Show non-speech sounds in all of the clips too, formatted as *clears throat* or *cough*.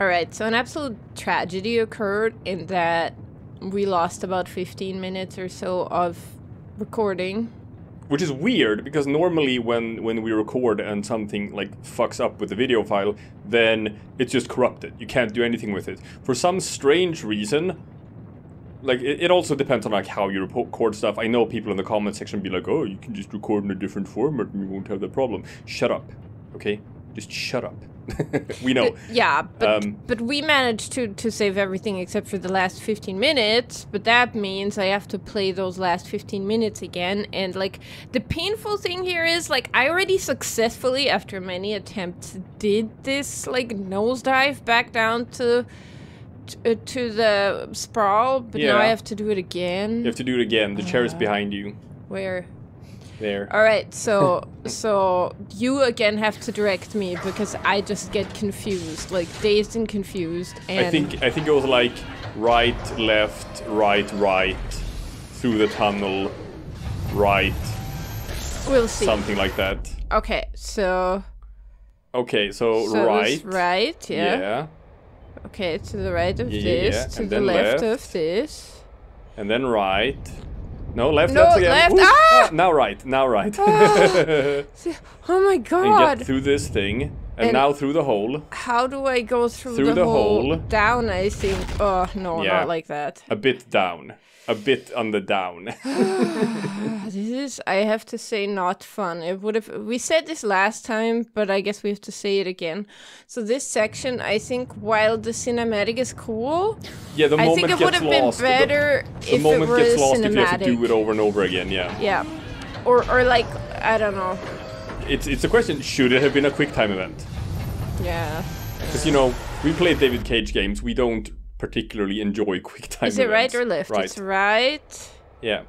All right, so an absolute tragedy occurred in that we lost about 15 minutes or so of recording. Which is weird because normally when when we record and something like fucks up with the video file, then it's just corrupted. You can't do anything with it. For some strange reason, like it, it also depends on like how you record stuff. I know people in the comment section be like, "Oh, you can just record in a different format and you won't have that problem." Shut up, okay? Just shut up. *laughs* we know. Yeah, but Um, but we managed to to save everything except for the last 15 minutes, but that means I have to play those last 15 minutes again and like the painful thing here is like I already successfully after many attempts did this like nosedive back down to to, uh, to the sprawl, but now I have to do it again. You have to do it again. The chair is Uh. behind you. Where There. All right, so *laughs* so you again have to direct me because I just get confused, like dazed and confused. And I think I think it was like right, left, right, right, through the tunnel, right, we'll see. something like that. Okay, so Okay, so, so right. right, yeah. Yeah. Okay, to the right of Yeah, this, to the left, left. of this. And then right. No, left, No, left again. left, Ooh, ah! Now right, now right. *laughs* See- Oh my and god! get through this thing. And, And- now through the hole. How do I go through, Through the hole, hole. down? I think. Oh no, Yeah. not like that. A bit down. A bit on the down. *laughs* *laughs* Ah, this is, I have to say, not fun. It would have. We said this last time, but I guess we have to say it again. So this section, I think, while the cinematic is cool, yeah, the I moment think it would have been. The- better The, if moment it were gets lost cinematic. if you have to do it over and over again, yeah. Yeah, or or like I don't know. It's it's a question, should it have been a quick time event? Yeah. Because you know, we play David Cage games, we don't particularly enjoy *laughs* quick time Is it right or left? Right. It's right. Yeah.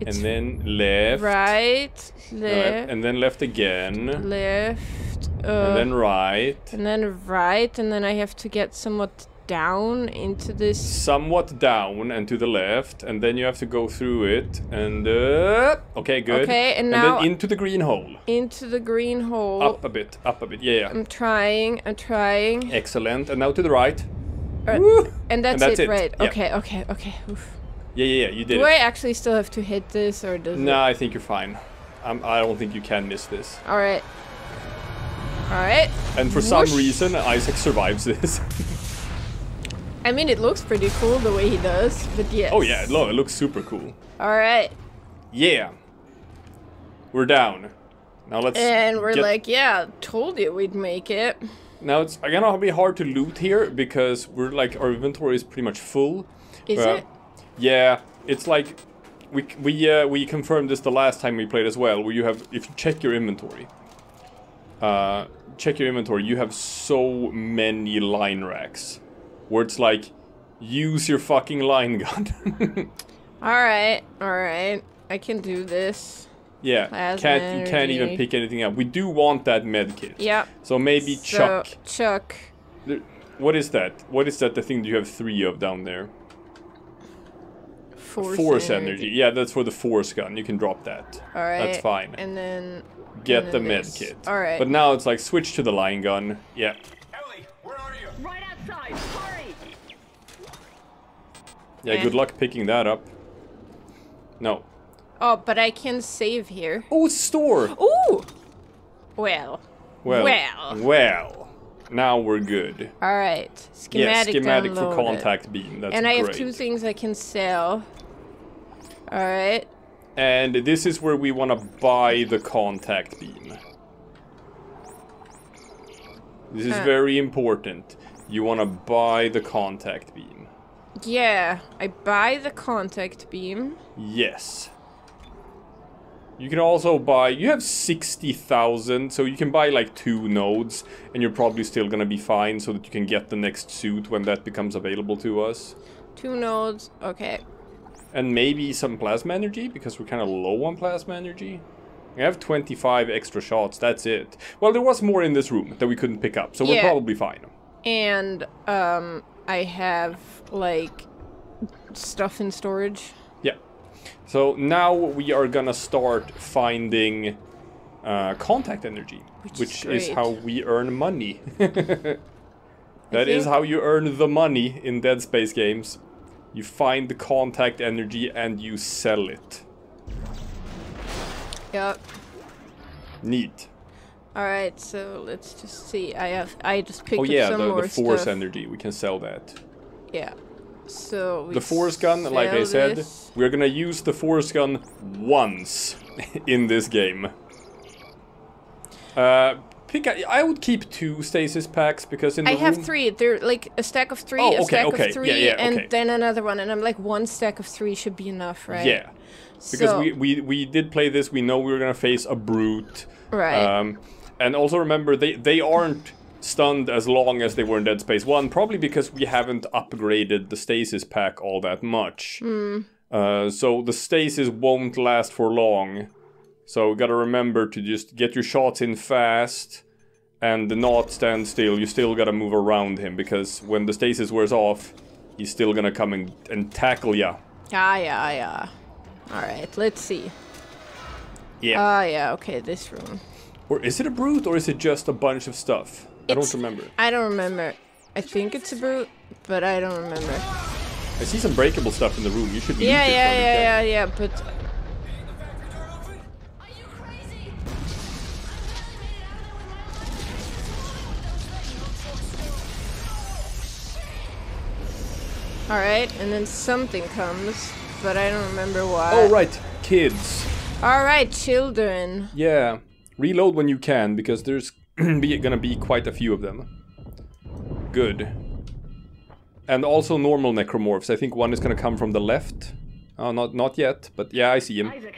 It's and then left. right, left, And then left again. left, uh, and then right. and then right, and then I have to get somewhat down into this. Somewhat down and to the left, and then you have to go through it and uh, okay, good. Okay, and now- then into the green hole. Into the green hole. Up a bit, up a bit. Yeah, yeah. I'm trying. I'm trying. Excellent. And now to the right. Uh, and that's, that's it, it, right? yeah. Okay, okay, okay. Oof. Yeah, yeah, yeah. You did Do it. I actually still have to hit this, or does No, I think you're fine. I'm, I don't think you can miss this. All right. All right. And for some reason, Isaac survives this. *laughs* I mean, it looks pretty cool the way he does, but yes. oh yeah, no, it looks super cool. All right. Yeah. We're down. Now let's. And we're like, yeah, told you we'd make it. Now it's gonna be hard to loot here because we're like our inventory is pretty much full. Is Uh, it? Yeah, it's like we we uh, we confirmed this the last time we played as well. Where you have if you check your inventory, uh, check your inventory, you have so many line racks, where it's like use your fucking line gun. *laughs* All right. All right. I can do this. Yeah, Plasma can't you can't even pick anything up. We do want that med kit. Yep. So maybe So, Chuck. Chuck. What is that? What is that? The thing that you have three of down there. Force, energy. Yeah, that's for the force gun. You can drop that. All right. That's fine. And then. Get and the then med this. kit. All right. But now it's like switch to the line gun. Yeah. Ellie, where are you? Right outside. Hurry! Yeah, good luck picking that up. No. Oh, but I can save here. Oh, store! Ooh. Well. Well. Well. Well. Now we're good. All right. Schematic. Yeah, Schematic. for contact beam. That's And I great. have two things I can sell. All right. And this is where we want to buy the contact beam. This is Huh. very important. You want to buy the contact beam. Yeah, I buy the contact beam. Yes. You can also buy, you have 60,000, so you can buy like two nodes, and you're probably still gonna be fine so that you can get the next suit when that becomes available to us. Two nodes. Okay. And maybe some plasma energy, because we're kind of low on plasma energy. We have 25 extra shots, that's it. Well, there was more in this room that we couldn't pick up, so we're probably fine. And um I have like stuff in storage. Yeah. So now we are gonna start finding uh, contact energy, Which is which is great. how we earn money. *laughs* That is how you earn the money in Dead Space games. You find the contact energy and you sell it. Yep. Neat. All right. So let's just see. I have. I just picked Oh up yeah, some the, more the force stuff. energy. We can sell that. Yeah. So we The force gun, like I said, this. we're gonna use the force gun once *laughs* in this game. Uh, pick. a- I would keep two stasis packs because in the I have three. They're like a stack of three, Oh, a stack okay. of three, Yeah, yeah, and okay. then another one. And I'm like, one stack of three should be enough, right? Yeah, because So- we, we we did play this. We know we were gonna face a brute. Right. Um, and also remember they they aren't stunned as long as they were in Dead Space One, probably because we haven't upgraded the stasis pack all that much. Hmm. Uh, so the stasis won't last for long. So gotta remember to just get your shots in fast and not stand still. You still gotta move around him because when the stasis wears off, he's still gonna come and, and tackle ya. Ah, yeah, yeah. All right. Let's see. Yeah. Ah, yeah. Okay, this room. or is it a brute or is it just a bunch of stuff? I don't remember. I don't remember. I think it's a brute, but I don't remember. I see some breakable stuff in the room. You should loot Yeah, yeah, yeah, yeah, yeah. But Are you crazy? all right, and then something comes, but I don't remember why. Oh right, kids. All right, children. Yeah, reload when you can because there's *clears throat* be, gonna be quite a few of them. Good. And also normal necromorphs. I think one is gonna come from the left. Oh, not not yet, but yeah, I see him. Isaac,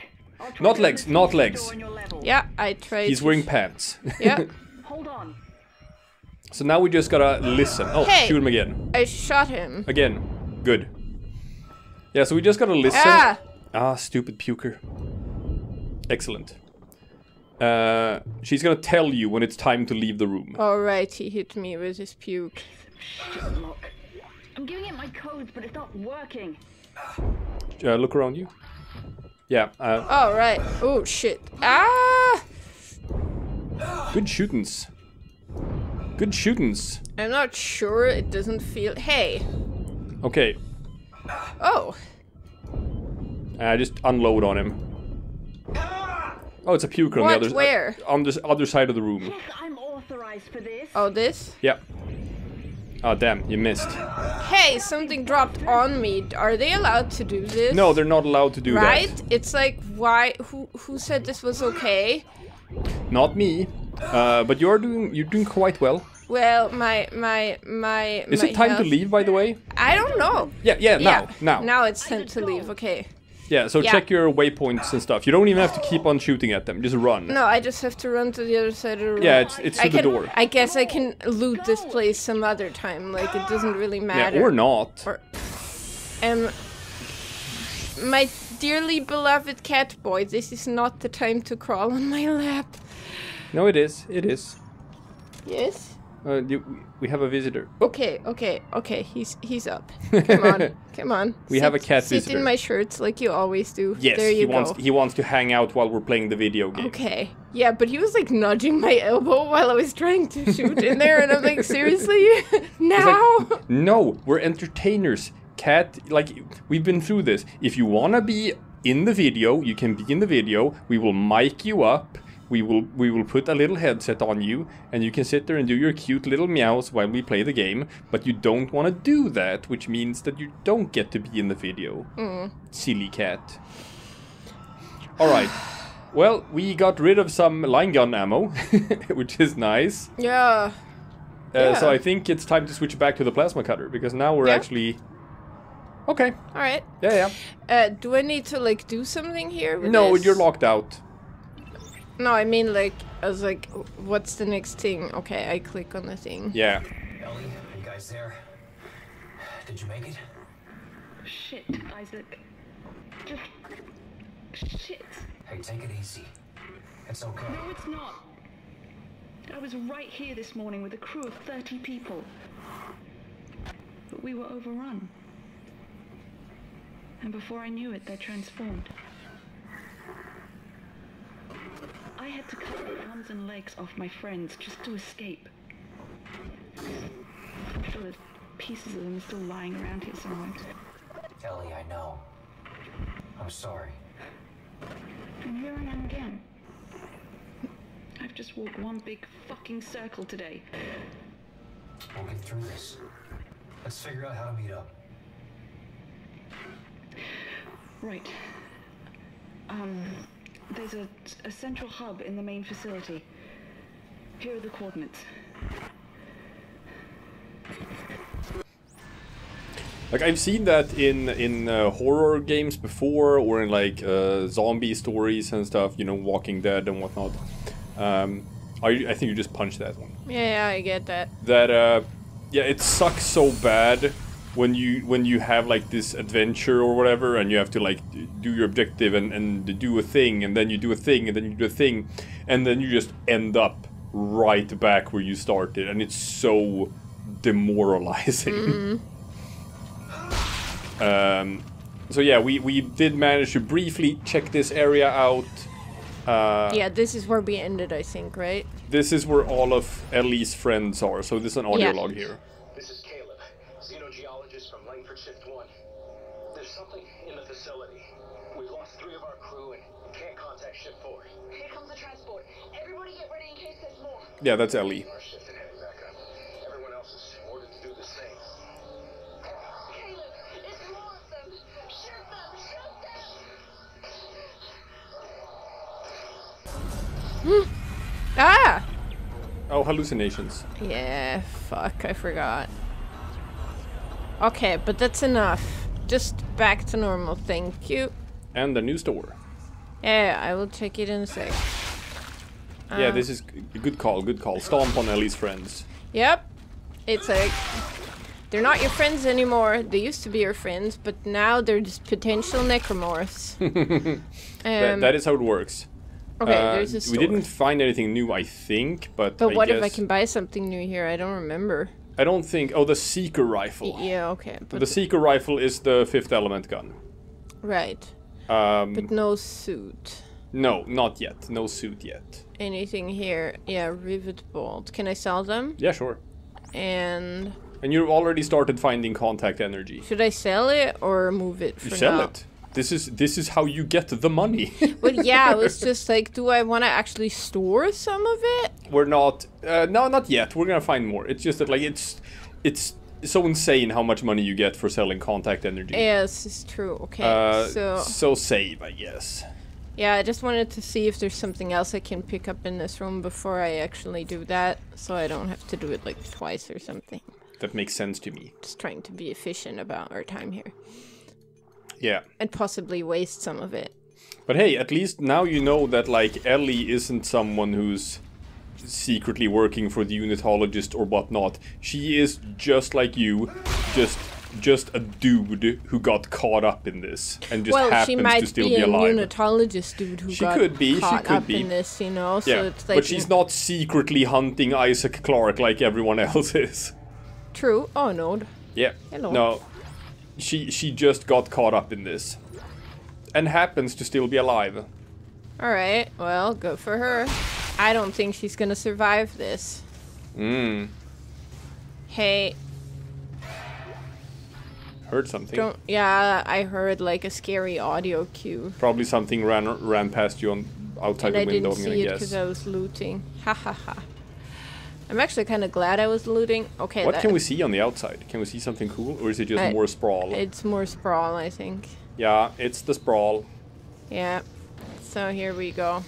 Not legs, not legs. door on your level. Yeah, I tried. He's wearing pants. Yeah, *laughs* Hold on. so now we just gotta listen. Oh, Hey. shoot him again. I shot him. Again. Good. Yeah, so we just gotta listen. Ah! Ah, stupid puker. Excellent. Uh, she's gonna tell you when it's time to leave the room. All right, he hit me with his puke. Shit, lock. I'm giving it my codes, but it's not working. Uh, look around you. Yeah, uh, All right. Oh shit. Ah! good shootings. Good shootings. I'm not sure. It doesn't feel. Hey. Okay, Oh. uh, just unload on him. Oh, it's a puker on the other Where? on the other side of the room. Yes, I'm authorized for this. Oh, this. Yeah. Oh damn, you missed. Hey, something dropped on me. Are they allowed to do this? No, they're not allowed to do Right? that. It's like why? Who who said this was okay? Not me. Uh, but you're doing you're doing quite well. Well, my my my. Is my it time to leave, by the way? I don't know. Yeah, yeah, now, yeah. now. Now it's time to leave. Okay. Yeah, so Yeah. check your waypoints and stuff. You don't even have to keep on shooting at them. Just run. No, I just have to run to the other side of the room. Yeah, it's it's to I the can, door. I guess I can loot this place some other time. Like it doesn't really matter. Yeah, or not. Or- Um, my dearly beloved cat boy, this is not the time to crawl on my lap. No, it is. It is. Yes. Uh, we have a visitor. Okay, okay, okay. He's he's up. *laughs* Come on, come on. We have a Sit- cat sit visitor. in my shirts like you always do. Yes, there you he go. wants he wants to hang out while we're playing the video game. Okay. Yeah, but he was like nudging my elbow while I was trying to shoot in there, and I'm like, *laughs* seriously? now? No, we're entertainers. Cat, like we've been through this. If you wanna be in the video, you can be in the video. We will mic you up. We will we will put a little headset on you, and you can sit there and do your cute little meows while we play the game. But you don't want to do that, which means that you don't get to be in the video. Silly cat. All right. Well, we got rid of some line gun ammo, *laughs* which is nice. Yeah. Uh, So I think it's time to switch back to the plasma cutter because now we're Yeah. actually okay. All right. Yeah, yeah. Uh, do I need to like do something here? No, this? you're locked out. No, I mean like I was like, what's the next thing? Okay, I click on the thing. Yeah. Ellie, you guys there? Did you make it? Shit, Isaac. Just. Shit. Hey, take it easy. It's okay. No, it's not. I was right here this morning with a crew of 30 people. But we were overrun. And before I knew it, they transformed. I had to cut the arms and legs off my friends just to escape. I'm sure there's pieces of them are still lying around here somewhere. Ellie, I know. I'm sorry. And here I am again. I've just walked one big fucking circle today. We'll get through this. Let's figure out how to meet up. Right. Um, there's a, a central hub in the main facility. Here are the coordinates. Like I've seen that in in uh, horror games before, or in like uh, zombie stories and stuff. You know, Walking Dead and whatnot. Um, I I think you just punched that one. Yeah, I get that. That uh, yeah, it sucks so bad when you when you have like this adventure or whatever, and you have to like do your objective and and do a thing, and then you do a thing, and then you do a thing, and then you just end up right back where you started, and it's so demoralizing. *laughs* Um, so yeah, we, we did manage to briefly check this area out. Uh, Yeah, this is where we ended, I think, right? This is where all of Ellie's friends are, so this is an audio Yeah. log here. This is Caleb, xenogeologist from Langford Shift 1. There's something in the facility. We've lost three of our crew and can't contact Shift 4. Here comes the transport. Everybody get ready in case there's more. Yeah, that's Ellie. Our shift and heading back up. Everyone else is ordered to do the same. Caleb, it's more of them. Shoot them! Shoot them! Ah! Oh, hallucinations. Yeah, fuck, I forgot. Okay, but that's enough. Just back to normal, thank you. And the new store. Yeah, I will check it in a sec. yeah, this is a good call, good call. Stomp on Ellie's friends. Yep. It's like they're not your friends anymore. They used to be your friends, but now they're just potential necromorphs. *laughs* um, That, that is how it works. okay, Uh, there's a store. we didn't find anything new, I think, but But I what guess, if I can buy something new here? I don't remember. I don't think. Oh, the Seeker rifle. Yeah, okay, but The Seeker rifle is the Fifth Element gun. right, Um, but no suit. no, not yet. No suit yet. Anything here? Yeah, rivet bolt. Can I sell them? Yeah, sure. And And you've already started finding contact energy. should I sell it or move it for You sell now? it. This is this is how you get the money. *laughs* But yeah, I was *laughs* just like, do I want to actually store some of it? We're not. Uh, no, not yet. We're gonna find more. It's just that like it's it's so insane how much money you get for selling contact energy. Yes, it's true. Okay, Uh, so so save, I guess. yeah, I just wanted to see if there's something else I can pick up in this room before I actually do that, so I don't have to do it like twice or something. That makes sense to me. Just trying to be efficient about our time here Yeah. and possibly waste some of it. But hey, at least now you know that like Ellie isn't someone who's secretly working for the unitologist or whatnot. She is just like you, just just a dude who got caught up in this and just well, happens she to might still be, be, a alive. unitologist dude who She got could be, she caught could up be. in this, you know. So yeah, it's like but she's not secretly hunting Isaac Clarke like everyone else *laughs* is. true. Oh no, Yeah. Hello. No. She she just got caught up in this. And happens to still be alive. All right, well, good for her. I don't think she's gonna survive this. Mmm. Hey, Heard something. don't. Yeah, I heard like a scary audio cue, Probably something ran ran past you on outside and I the window, didn't see it because I was looting. Ha ha ha. I'm actually kind of glad I was looting. Okay, What can we see on the outside? Can we see something cool? Or is it just I- more sprawl? It's more sprawl, I think. yeah, it's the sprawl. Yeah. So here we go.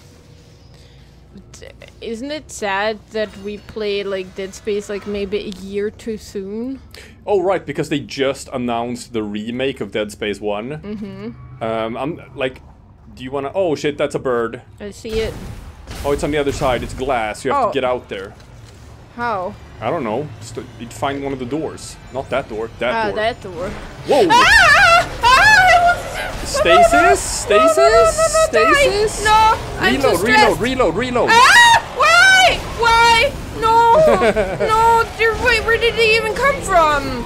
Isn't it sad that we played like Dead Space like maybe a year too soon? Oh right, because they just announced the remake of Dead Space 1. Mm-hmm. Um, I'm like, do you wanna oh shit, that's a bird. I see it. Oh it's on the other side, it's glass, you have Oh. to get out there. How? I don't know. Just, find one of the doors. Not that door, that Ah, door. that door. Whoa! Ah! Stasis? Stasis? Stasis? No! I'm Reload, too reload, reload, reload. Ah! Why? Why? No! *laughs* no! Wait, where did they even come from?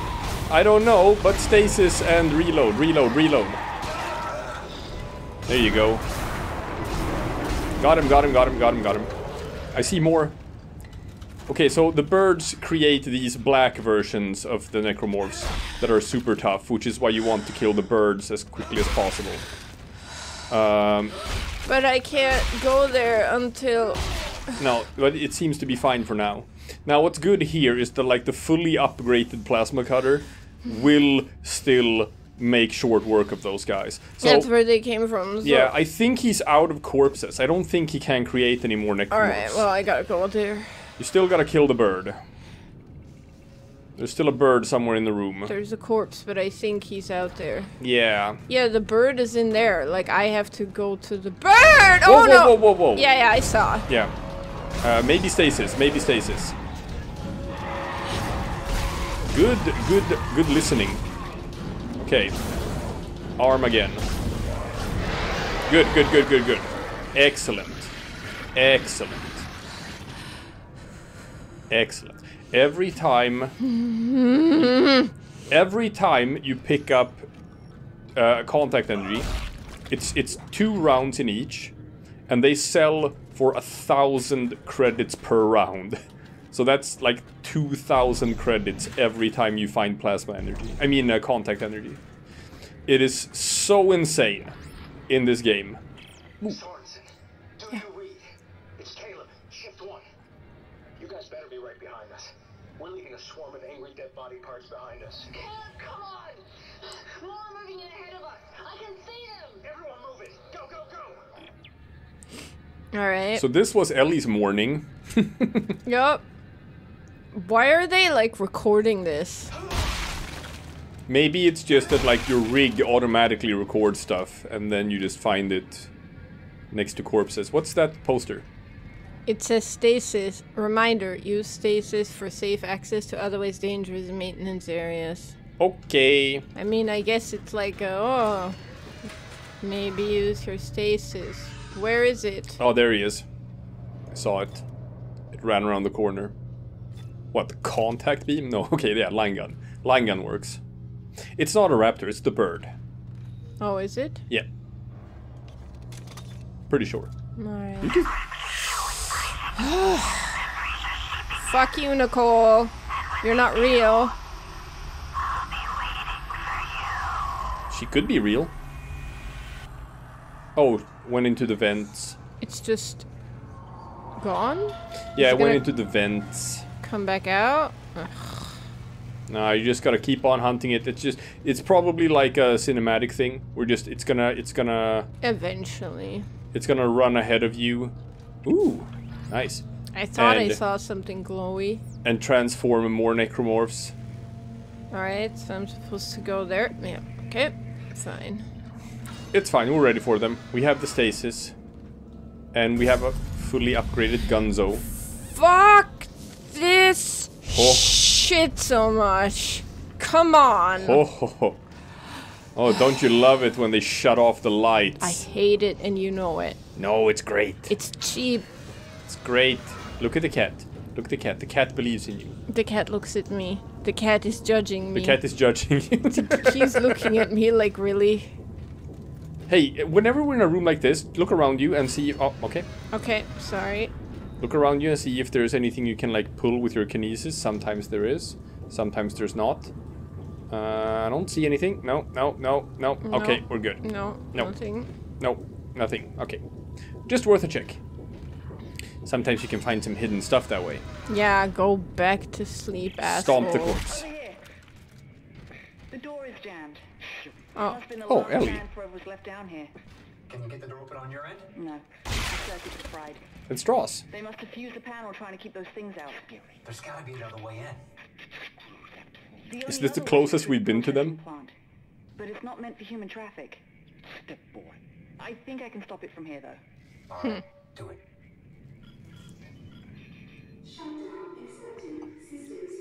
I don't know, but stasis and reload, reload, reload. There you go. Got him, got him, got him, got him, got him. I see more. Okay, so the birds create these black versions of the necromorphs that are super tough, which is why you want to kill the birds as quickly as possible. Um, But I can't go there until. no, but it seems to be fine for now. Now, what's good here is that like the fully upgraded plasma cutter will still make short work of those guys. So That's where they came from. So. yeah, I think he's out of corpses. I don't think he can create any more necromorphs. Alright, well, I gotta go there. You still gotta kill the bird. There's still a bird somewhere in the room. There's a corpse, but I think he's out there. Yeah. Yeah, the bird is in there. Like, I have to go to the bird! Whoa, oh whoa, no! whoa, whoa, whoa. Yeah, yeah, I saw. Yeah. Uh, maybe stasis. Maybe stasis. Good, good, good listening. Okay. Arm again. Good, good, good, good, good. Excellent. Excellent. Excellent. Every time. every time you pick up uh, contact energy, it's it's two rounds in each, and they sell for a thousand credits per round. *laughs* So that's like two thousand credits every time you find plasma energy. I mean, uh, contact energy. It is so insane in this game. Sorensen, We're leaving a swarm of angry dead body parts behind us. Caleb, come on! More are moving in ahead of us. I can see them. Everyone move it! Go, go, go! Alright. So this was Ellie's morning. *laughs* Yup. Why are they, like, recording this? Maybe it's just that like your rig automatically records stuff, and then you just find it next to corpses. What's that poster? It says stasis. Reminder, use stasis for safe access to otherwise dangerous maintenance areas. Okay. I mean, I guess it's like, a, oh, maybe use your stasis. Where is it? Oh, there he is. I saw it. It ran around the corner. What, the contact beam? No, *laughs* okay, yeah, line gun. Line gun works. It's not a raptor, it's the bird. Oh, is it? Yeah. Pretty sure. Alright. *sighs* Fuck you, Nicole. You're not real. She could be real. Oh, went into the vents. It's just gone? Yeah, it went into the vents. Come back out? Ugh. No, you just gotta keep on hunting it. It's just, it's probably like a cinematic thing. We're just, it's gonna, it's gonna, Eventually. it's gonna run ahead of you. Ooh, nice. I thought I saw something glowy. And transform more necromorphs. Alright, so I'm supposed to go there. Yeah, okay. Fine. It's fine, we're ready for them. We have the stasis. And we have a fully upgraded gunzo. Fuck this Oh. shit so much. Come on. Oh, ho, ho. oh, don't you love it when they shut off the lights? I hate it and you know it. No, it's great. It's cheap. Great. Look at the cat. Look at the cat. The cat believes in you. The cat looks at me. The cat is judging me. The cat is judging you. *laughs* He's looking at me like, really? hey, whenever we're in a room like this, look around you and see. Oh, okay. Okay, sorry. Look around you and see if there's anything you can like pull with your kinesis. Sometimes there is. Sometimes there's not. Uh, I don't see anything. No, no, no, no. Okay, we're good. No, No. nothing. No, nothing. Okay. Just worth a check. Sometimes you can find some hidden stuff that way. Yeah, go back to sleep, asshole. Stomp the corpse. The door is jammed. Oh, Must've been the Oh, last Ellie. was left down here. Can you get the door open on your end? No. The circuits are fried. And Stross. They must have fused the panel trying to keep those things out. There's gotta be another way in. The Is this the closest we've been to them? filtration Plant. But it's not meant for human traffic. Step boy. I think I can stop it from here, though. Alright, do it.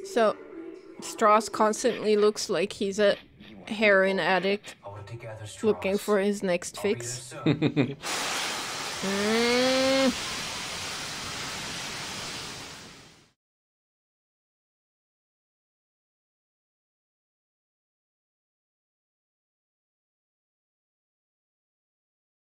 So Stross constantly looks like he's a heroin addict I wanna take gather Stross. looking for his next I'll be there fix. soon. *laughs* Mm.